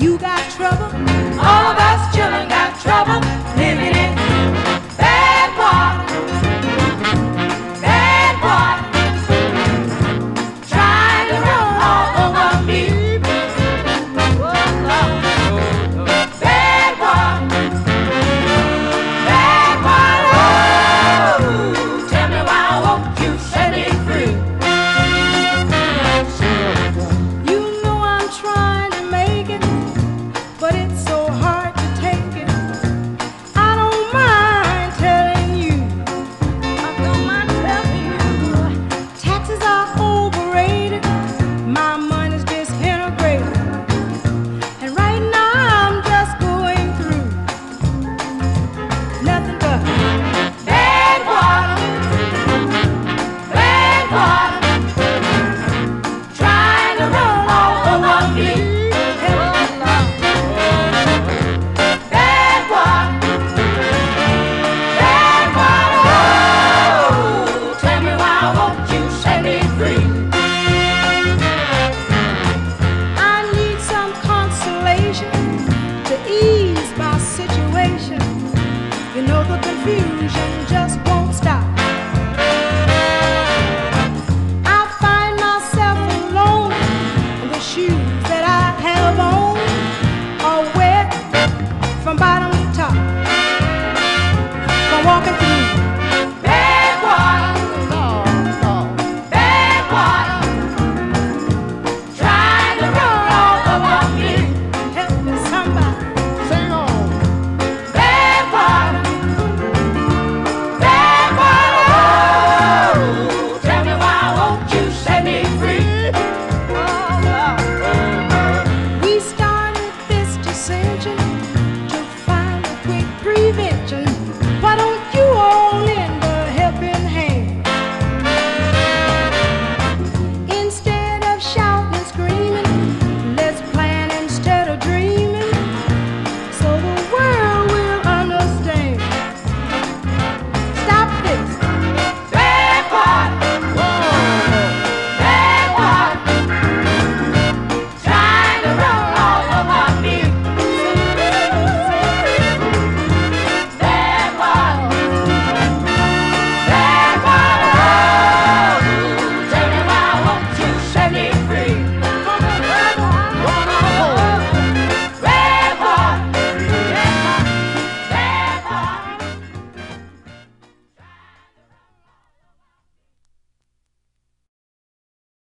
You got trouble? refuge.